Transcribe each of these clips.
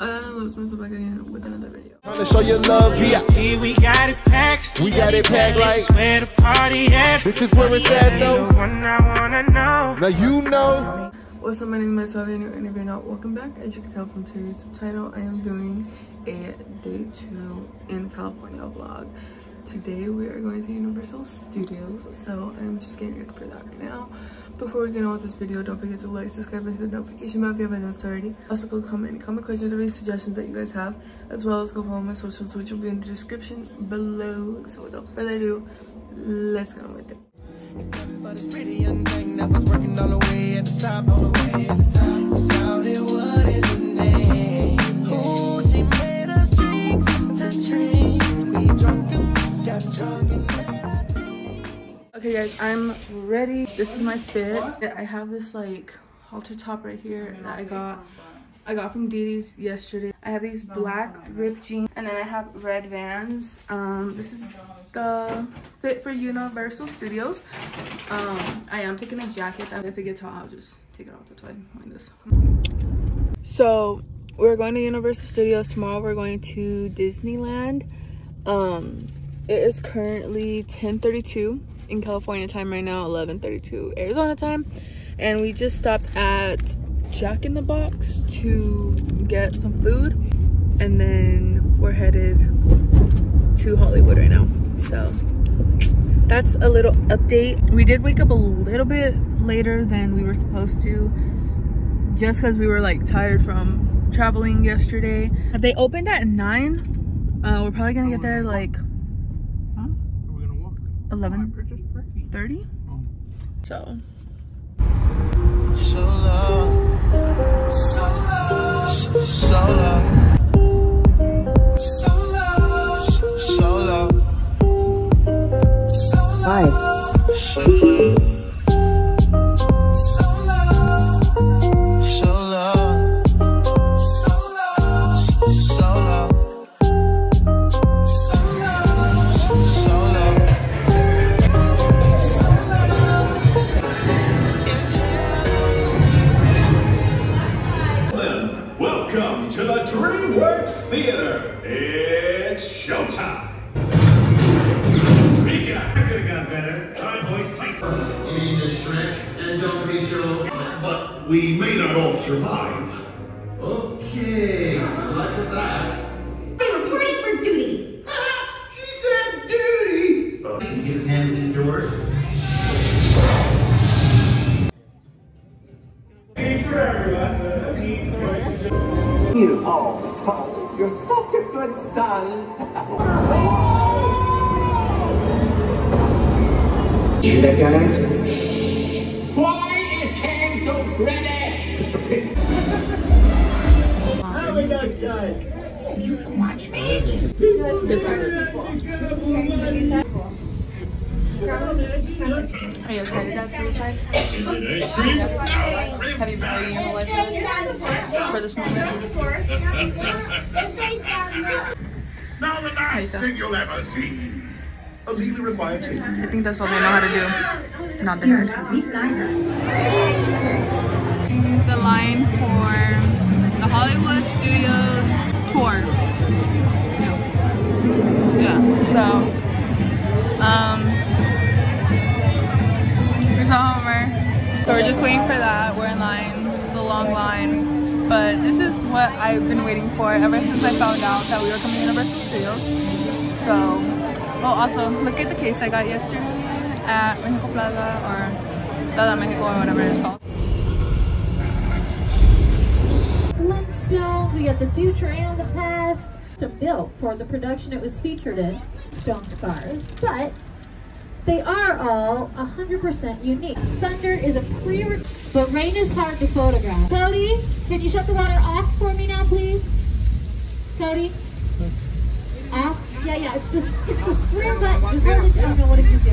Uh, let's mess back again with another video. Trying to show your love, VIP. We got it packed. We got it packed like. Where the party at? This is where it's at, though. One I wanna know. Now you know. What's up, my name is Sylvia, and if you're not, welcome back. As you can tell from today's title, I am doing a day two in California vlog. Today we are going to Universal Studios, so I'm just getting ready for that right now. Before we get on with this video, don't forget to like, subscribe, and hit the notification bell if you haven't done so already. Also, go comment any comment questions or any suggestions that you guys have, as well as go follow my socials, which will be in the description below. So without further ado, let's get on with it. Okay guys, I'm ready. This is my fit. I have this like halter top right here that I got I got from Didi's yesterday. I have these black ripped jeans and then I have red vans. Um this is the fit for Universal Studios. Um I am taking a jacket. If it gets hot, I'll just take it off. That's why I'm wearing this. So we're going to Universal Studios tomorrow. We're going to Disneyland. Um it is currently 10:32 in California time right now, 11:32 Arizona time, and we just stopped at Jack in the Box to get some food, and then we're headed to Hollywood right now. So that's a little update. We did wake up a little bit later than we were supposed to, just because we were like tired from traveling yesterday. They opened at nine. Uh, we're probably gonna get there like 11 30 so. So so long, so long, we may not all survive. Okay, good luck that. I'm reporting for duty. she said duty! Uh, can you get us handle these doors? Seats for everyone. So seats for You, oh, oh, you're such a good son. You that guys? You can watch me. this are you excited Dad, this ride Yeah. have you been waiting your whole life for this for this moment Now the last thing you'll ever see. A legally required tape. I think that's all they know how to do not the nurse the line for the Hollywood Studios tour. Yeah. So, um, here's the Homer. So we're just waiting for that. We're in line. It's a long line. But this is what I've been waiting for ever since I found out that we were coming to Universal Studios. So, oh, also, look at the case I got yesterday at Mexico Plaza or Plaza Mexico or whatever it's called. Flintstones, we got the future and the past. It's a bill for the production it was featured in, Stone Scars, but they are all 100% unique. Thunder is a pre but rain is hard to photograph. Cody, can you shut the water off for me now, please? Cody? Off? Yeah, yeah, it's the, it's the square button. Just hold it, I don't know what did you do.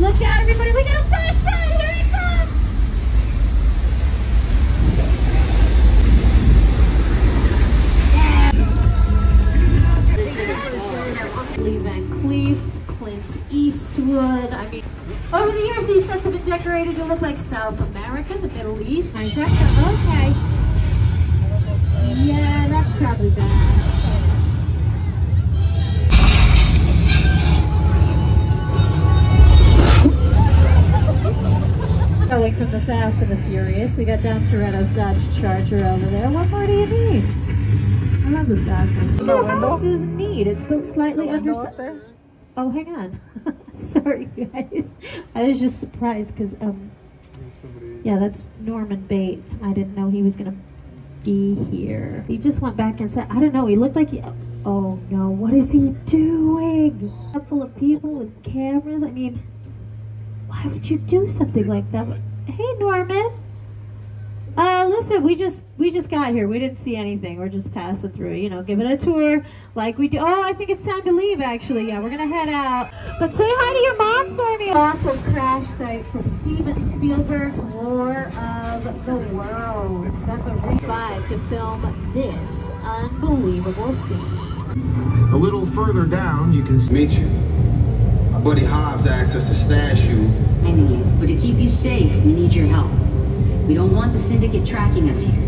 Look out, everybody, we got a flash flood, here I mean, over the years, these sets have been decorated to look like South America, the Middle East. Okay. Yeah, that's probably bad. Going from the Fast and the Furious, we got Dom Toretto's Dodge Charger over there. What more do you need? I love the Fast one. The house is neat. It's built slightly under. Oh, hang on. Sorry, guys. I was just surprised because, um, yeah, that's Norman Bates. I didn't know he was gonna be here. He just went back and said, I don't know. He looked like he. Oh no! What is he doing? A couple of people with cameras. I mean, why would you do something like that? Hey, Norman. Uh, listen, we just we just got here. We didn't see anything. We're just passing through. You know, giving a tour like we do. Oh, I think it's time to leave. Actually, yeah, we're gonna head out. But say hi to your mom for me. Awesome crash site from Steven Spielberg's War of the Worlds. That's a revive to film this unbelievable scene. A little further down, you can meet you. My buddy Hobbs asked us to stash you. Blaming you, but to keep you safe, we need your help. We don't want the syndicate tracking us here.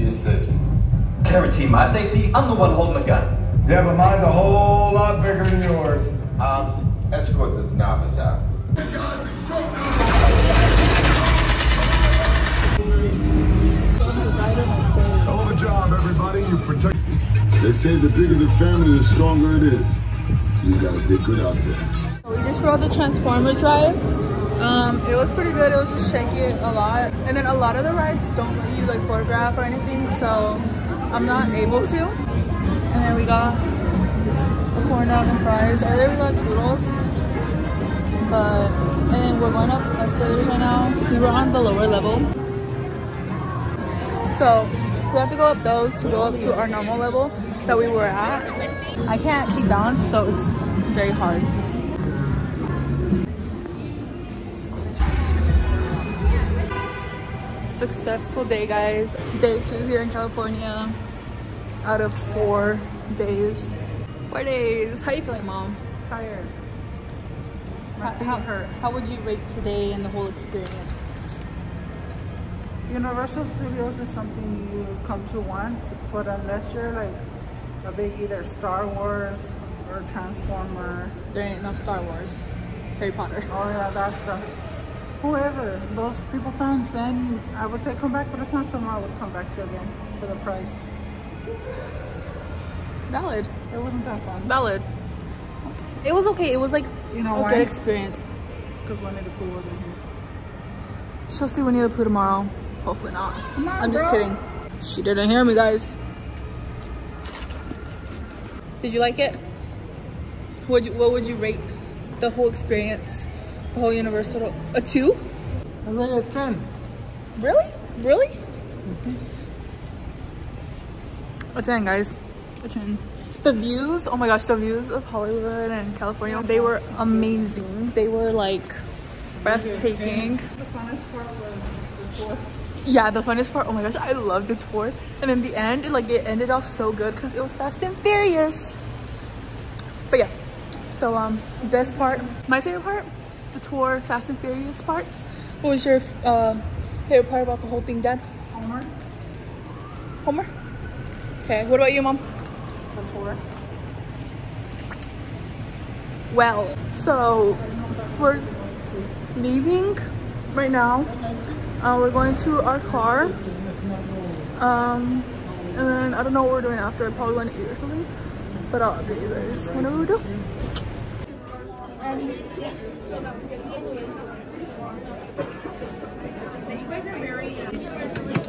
Your safety. Guarantee my safety? I'm the one holding the gun. Yeah, but mine's a whole lot bigger than yours. Hobbs, escort this novice out. Hell of a job, everybody. You protect. They say the bigger the family, the stronger it is. You guys did good out there. We just rode the Transformers ride. Um, it was pretty good. It was just shaky a lot. And then a lot of the rides don't let you like photograph or anything, so I'm not able to. And then we got the corn dog and fries. Earlier we got churros. But, and then we're going up escalators right now. We were on the lower level. So we have to go up those to go up to our normal level that we were at. I can't keep balance, so it's very hard. Successful day, guys. Day two here in California out of four days. Four days. How you feeling, Mom? Tired. How, how, how would you rate today and the whole experience? Universal Studios is something you come to once, but unless you're like a big either Star Wars or Transformer. There ain't no Star Wars. Harry Potter. Oh yeah, that stuff. Whoever, those people fans, then I would say come back, but it's not somewhere I would come back to again for the price. Valid. It wasn't that fun. Valid. It was okay. It was like You know a why? good experience. Because Winnie the Pooh wasn't here. She'll see Winnie the Pooh tomorrow. Hopefully not. On, I'm just bro. kidding. She didn't hear me, guys. Did you like it? Would you, what would you rate the whole experience? The whole Universal? A two? I rate it 10. Really? Really? A 10, guys. A 10. The views, oh my gosh, the views of Hollywood and California, they were amazing. They were like breathtaking. The funnest part was the tour. Yeah, the funnest part, oh my gosh, I loved the tour. And in the end, it, like it ended off so good because it was Fast and Furious. But yeah, so um, this part, my favorite part, the tour, Fast and Furious parts. What was your uh, favorite part about the whole thing, Dad? Homer, Homer? Okay, what about you, Mom? the tour. Well, so we're leaving right now. Uh, we're going to our car. Um, and then I don't know what we're doing after. I probably going to eat or something. But I'll update you guys whenever we do.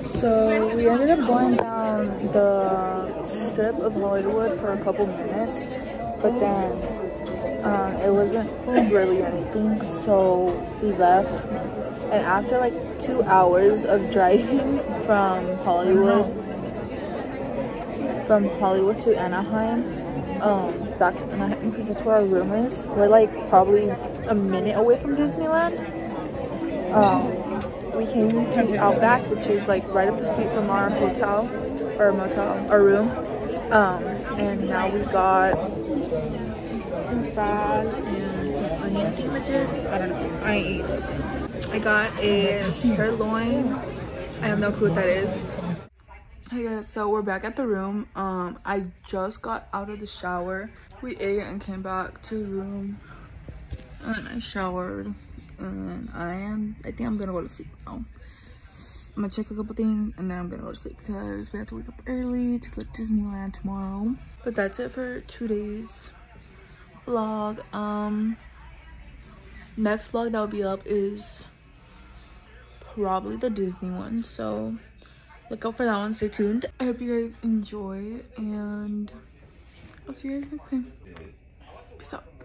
So we ended up going down the strip of Hollywood for a couple minutes, but then um, it wasn't really anything, so we left. And after like two hours of driving from Hollywood, from Hollywood to Anaheim, um, back to Anaheim because that's where our room is. We're like probably a minute away from Disneyland. Um, we came to Outback, which is like right up the street from our hotel or motel, our room. Um, and now we got fries and some onion. I don't know. I eat those things. I got a sirloin. I have no clue what that is. Hey guys, so we're back at the room. Um, I just got out of the shower we ate and came back to the room and I showered and I am I think I'm gonna go to sleep now. I'm gonna check a couple things and then I'm gonna go to sleep because we have to wake up early to go to Disneyland tomorrow. But that's it for today's vlog. Um next vlog that will be up is probably the Disney one. So look out for that one. Stay tuned. I hope you guys enjoyed and I'll see you guys next time. Peace out.